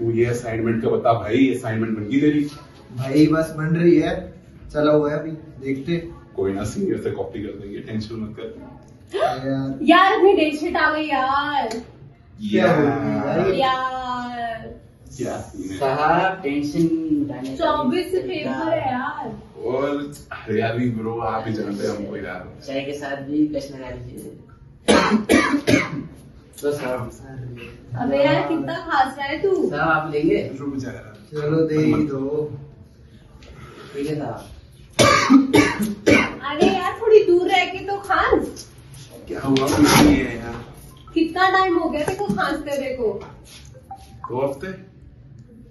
तू ये असाइनमेंट का बता भाई असाइनमेंट बन गई तेरी। भाई बस बन रही है। चला हुआ है अभी देखते। कोई ना सीनियर से कॉपी कर देंगे टेंशन मत कर। यार। यार अपनी डेट शीट आ गई यार। क्या? हो यार। क्या साहब टेंशन चौबीस पेपर है यार। और हरियाली ब्रो आप ही जानते हैं हमको यार। चाय के साथ भी तो साहब अबे यार कितना खास रहा है तू? साहब आप लेंगे? रुक जा चलो दे ही दो। ठीक है साहब। अरे यार थोड़ी दूर रह के तो खान क्या हुआ? कुछ नहीं है यार। कितना टाइम हो गया तेरे को खांसते हुए को? दो हफ़्ते?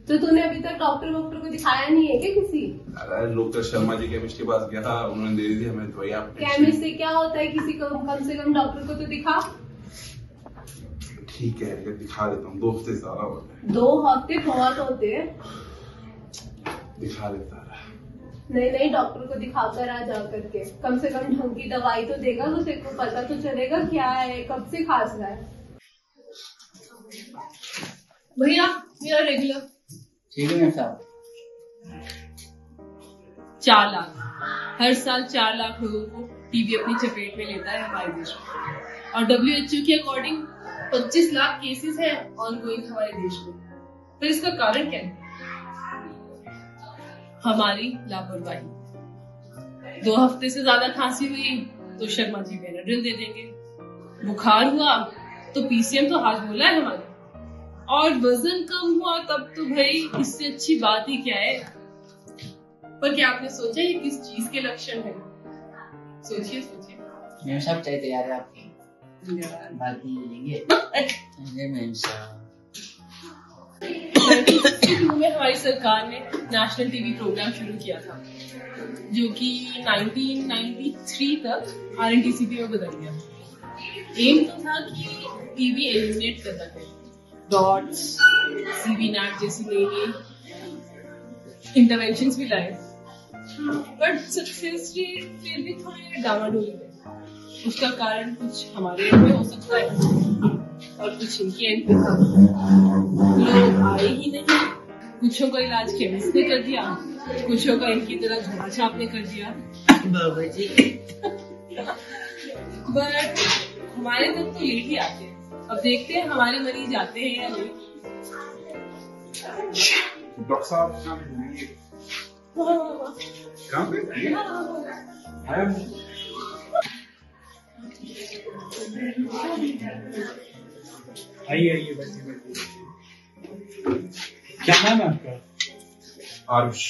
तो तूने अभी तक डॉक्टर वॉक्टर को दिखाया नहीं है क्या किसी? अरे डॉक्टर शर्मा जी केमिस्ट के पास गया था उन्होंने दे दी थी हमें दवाई आप केमिस्ट से क्या होता है किसी को? कम से कम डॉक्टर को तो दिखा। ठीक है दिखा देता हूँ। दो हफ़्ते सारा हो गया दो हफ़्ते बहुत होते हैं। दिखा देता है नहीं नहीं डॉक्टर को दिखा कर आ जा करके। कम से कम ढंग की दवाई तो देगा तो तेरे को पता तो चलेगा क्या है कब से खास रहा है। भैया मेरा रेगुलर ठीक है साहब? चार लाख। हर साल चार लाख लोगों को टीबी अपनी चपेट में लेता है हमारे देश में और डब्ल्यू एच यू के अकॉर्डिंग 25 लाख केसेस हैं ऑनगोइंग हमारे देश में। तो इसका कारण क्या है? हमारी लापरवाही। दो हफ़्ते से ज़्यादा खांसी हुई तो शर्मा जी बेनाड्रिल दे देंगे। बुखार हुआ तो पीसीएम तो हाथ बोला है हमारे। और वज़न कम हुआ, तब तो भाई इससे अच्छी बात ही क्या है? पर क्या आपने सोचा ये किस चीज़ के लक्षण है? सोचिए सोचिए। साहब चाय तैयार है आपकी। धन्यवाद बाकी लेंगे अरे मैम साहब 1962 में हमारी सरकार ने नेशनल टीवी प्रोग्राम शुरू किया था, जो कि 1993 तक आर एन में बदल गया। एम तो था कि टीवी एलिमिनेट करना है डॉट्स सीबी नेट जैसी नई इंटरवेंशन भी लाए बट सक्सेस रेट फिर भी थोड़ी डामाडोली है उसका कारण कुछ हमारे एंड में हो सकता है। और कुछ इनके एंड पे लोग आए ही नहीं। कुछों का इलाज केमिस्ट ने कर दिया। कुछों का इनकी तरह झोला छाप ने कर दिया। बाबा जी। बट हमारे तक तो लेट ही आते हैं। अब देखते हैं हमारे मरीज़ आते हैं या नहीं। डॉक्टर साहब कहाँ पे ये? है? आइए आइए बैठिए बैठिए। क्या नाम है आपका? आरुष।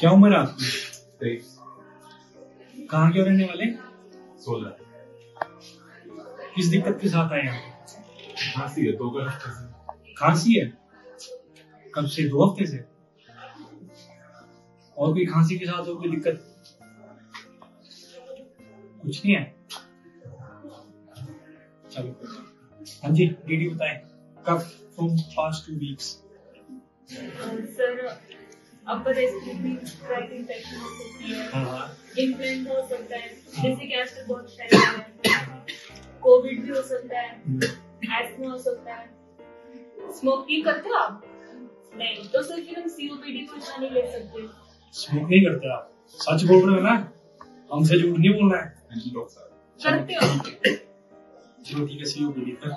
क्या उम्र है आपकी? तेईस। कहाँ के रहने वाले? सोलह। किस दिक्कत के साथ आए हैं खांसी है तो कर हफ़्ते खांसी है? कब से दो हफ़्ते से? और कोई खांसी के साथ हो कोई दिक्कत? कुछ नहीं है। हाँ जी डीडी बताएँ कब? From past two weeks sir upper respiratory tract infection हो सकती है। हाँ हाँ। इन्फ्लुएंजा हो सकता है। जैसे कि आजकल बहुत फैल कोविड भी हो सकता है। एस्थमा हो सकता है। स्मोकिंग करते हो आप? नहीं तो सर फिर हम सीओपीडी को इतना नहीं ले सकते स्मोक नहीं करते आप। सच बोल रहे हो ना? हमसे झूठ नहीं बोलना है। हाँ जी डॉक्टर साहब करते हो। चलो ठीक है सी ओ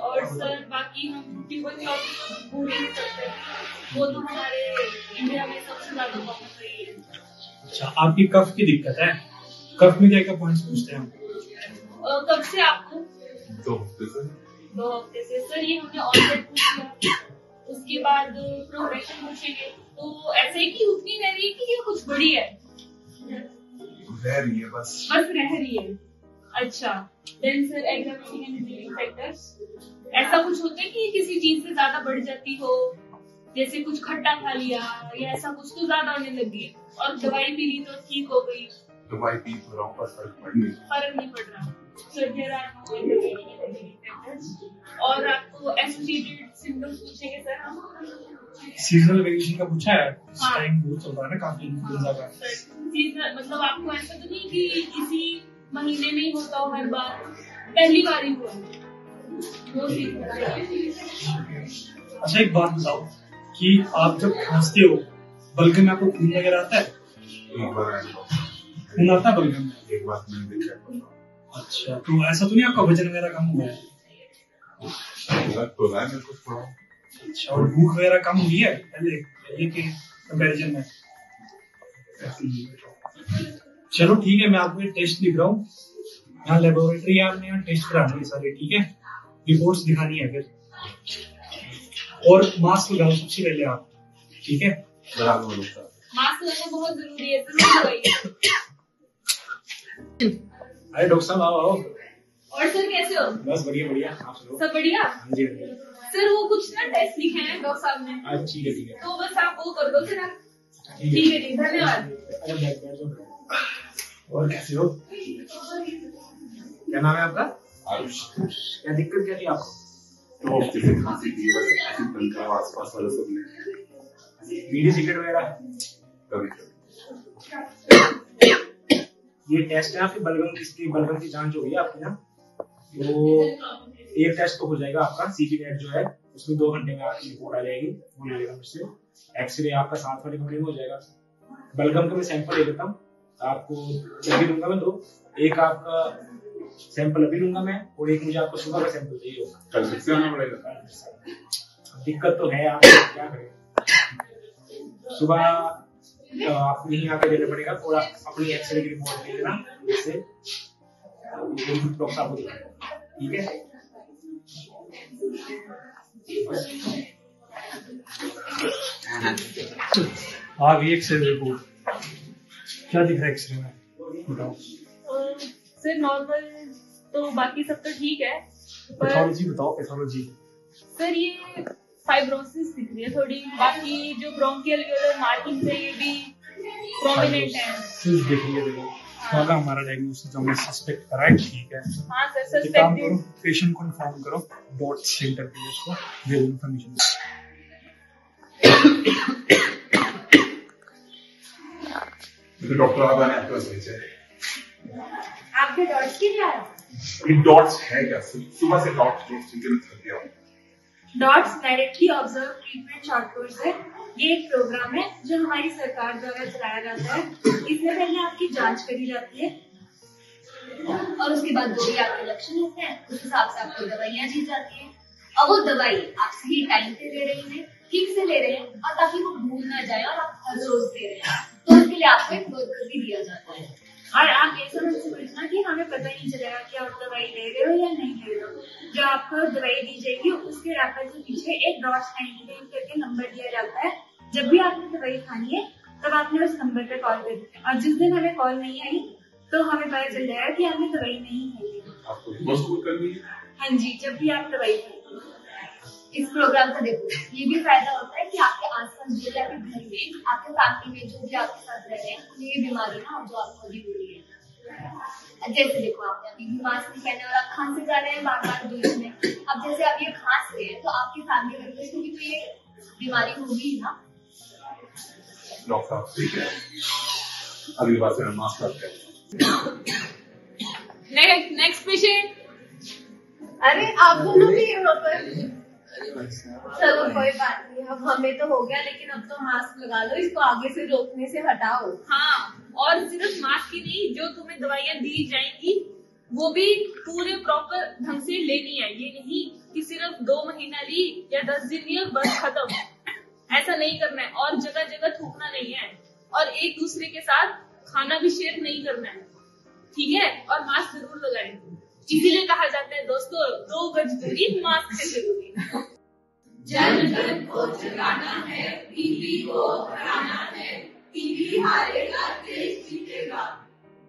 और सर बाकी हम ट्यूबरक्लोसिस भूल ही नहीं सकते वो तो हमारे इंडिया में सबसे ज़्यादा कॉमन रही है। अच्छा आपकी कफ की दिक्कत है? कफ में क्या क्या पॉइंट्स पूछते हैं? कब से आपको? दो हफ़्ते से। दो हफ़्ते से। सर ये हमने ऑनलाइन पूछ लिया। उसके बाद प्रोग्रेशन पूछेंगे। तो ऐसे ही कि उतनी रह रही है कि ये कुछ बड़ी है? रह रही है बस। बस रह रही है। अच्छा then sir exaggerating and factors ऐसा कुछ होता है कि किसी चीज़ से ज़्यादा बढ़ जाती हो? जैसे कुछ खट्टा खा लिया या ऐसा कुछ तो ज़्यादा होने लगी है और दवाई पी ली तो ठीक हो गई। दवाई पी तो रहा हूँ पर फ़र्क पड़ नहीं। फ़र्क नहीं पड़ रहा। there are no indicators. और आपको एसोसिएटेड सिम्टम्स पूछेंगे सर हम? सीजनल वेरिएशन का पूछा है? हाँ। टाइम बहुत चल रहा है ना काफ़ी का सीजनल मतलब आपको ऐसा तो नहीं कि इसी महीने में ही होता हो हर बार। पहली बार ही हुआ। अच्छा एक बात बताओ कि आप जब खांसते हो बल्कि में आपको खून वगैरह आता है? एक बार आया, खून आता है बल्कि में? एक बार मैंने देखा अच्छा तो ऐसा तो नहीं आपका वज़न वगैरह कम हुआ है? तो है मेरे को थोड़ा। अच्छा और भूख वगैरह कम हुई है? पहले पहले के कंपैरिजन में? चलो ठीक है मैं आपको एक टेस्ट लिख रहा हूँ यहाँ लेबोरेटरी है आपने यहाँ टेस्ट कराने हैं सारे ठीक है? रिपोर्ट्स दिखानी है फिर। और मास्क लगाओ सबसे पहले आप ठीक है? बराबर मास्क लगाना बहुत ज़रूरी है ज़रूर अरे डॉक्टर साहब आओ आओ। और सर कैसे हो? बस बढ़िया बढ़िया आप सुनो सब बढ़िया? हाँ जी हाँ सर वो कुछ ना टेस्ट लिखे हैं डॉक्टर साहब ने। अच्छा ठीक है ठीक है। तो बस आप वो कर दो आप। ठीक है। ठीक धन्यवाद। बैठ जाओ और कैसे हो? क्या नाम है आपका? आयुष। क्या दिक्कत क्या थी आपको? तो खांसी थी आसपास वाले बीड़ी सिगरेट वगैरह? कभी कभी। ये टेस्ट है आपकी? बलगम किसकी बलगम की जाँच हो गई है आपकी ना तो एक टेस्ट तो हो जाएगा आपका। सीपी नेट जो है उसमें दो घंटे में आपकी रिपोर्ट आ जाएगी। वो ले लेगा मुझसे। एक्सरे आपका साथ वाले कमरे में हो जाएगा। बलगम का मैं सैंपल ले लेता हूँ। आपको जब भी लूँगा मैं दो? एक आपका सैंपल अभी लूँगा मैं और एक मुझे आपको सुबह का सैंपल चाहिए होगा। कल फिर से आना पड़ेगा। दिक्कत तो है आप क्या करें? सुबह अ, आपको यहीं आके देना पड़ेगा थोड़ा अपनी एक्सरे की रिपोर्ट ले लेना जिससे डॉक्टर साहब को दिखाएगा ठीक है? आ गई एक्सरे रिपोर्ट क्या दिख रहा है एक्सरे में? बताओ सर नॉर्मल तो बाकी सब तो ठीक है पैथोलॉजी बताओ पैथोलॉजी सर ये फाइब्रोसिस दिख रही है थोड़ी। बाकी जो ब्रोंकियल मार्किंग है ये भी प्रोमिनेंट है। सिर्फ़ देख लिए देखो। वाला हमारा डायग्नोसिस जो हमने सस्पेक्ट करा है ठीक है। हाँ सर एक काम करो पेशेंट को इन्फॉर्म करो डॉट सेंटर पे उसको दे दो तो डॉक्टर आप आने आपके पास भेजे आपके डॉट्स के लिए आया ये डॉट्स है क्या? सुबह से डॉट्स डॉट्स सुन के मैं थक गया हूँ DOTS directly observed treatment short course है। ये एक प्रोग्राम है जो हमारी सरकार द्वारा चलाया जाता है। इसमें पहले आपकी जाँच करी जाती है और उसके बाद जो भी आपके लक्षण होते हैं उस हिसाब से आपको दवाइयाँ दी जाती है। और वो दवाई आप सही टाइम पे ले रहे हैं ठीक से ले रहे हैं और ताकि वो भूल ना जाए और आप हर रोज दे रहे हैं। उसके लिए आपको एक भी दिया जाता है। और आप ये समझ समझना कि हमें पता नहीं चलेगा कि आप दवाई ले रहे हो या नहीं ले रहे हो। जो आपको दवाई दी जाएगी उसके रैपर के पीछे एक डॉट्स नाइनटी करके नंबर दिया जाता है। जब भी आपने दवाई खानी है तब आपने उस नंबर पे कॉल करनी है और जिस दिन हमें कॉल नहीं आई तो हमें पता चल जाएगा कि आपने दवाई नहीं खाई है। है हाँ जी जब भी आप दवाई खाएँ। इस प्रोग्राम का देखो ये भी फ़ायदा होता है कि आपके आसपास जो भी आपके घर में आपके फैमिली में जो भी आपके साथ रह रहे हैं उन्हें ये बीमारी ना जो आपको अभी हो रही है। जैसे देखो आपने अभी भी मास्क नहीं पहने और आप खांसे जा रहे हैं बार बार बीच में अब जैसे आप ये खांस रहे हैं तो आपकी फैमिली मेंबर्स को भी तो ये बीमारी होगी ही ना? डॉक्टर ठीक है। अगली बार से मैं मास्क करते नेक्स्ट नेक्स्ट पेशेंट अरे आप दोनों भी यहाँ पर। चलो, कोई बात नहीं, अब हमें तो हो गया, लेकिन अब तो मास्क लगा लो, इसको आगे से रोकने से हटाओ। हाँ और सिर्फ़ मास्क ही नहीं, जो तुम्हें दवाइयाँ दी जाएँगी, वो भी पूरे प्रॉपर ढंग से लेनी है। ये नहीं कि सिर्फ़ दो महीना ली या दस दिन ली और बस खत्म। ऐसा नहीं करना है, और जगह जगह थूकना नहीं है। और एक दूसरे के साथ खाना भी शेयर नहीं करना है। ठीक है? और मास्क ज़रूर लगाएँ। इसीलिए कहा जाता है, दोस्तों, दो गज दूरी, मास्क से ज़रूरी। जन जन को जगाना है टीबी को हराना है टीबी हारेगा, देश जीतेगा।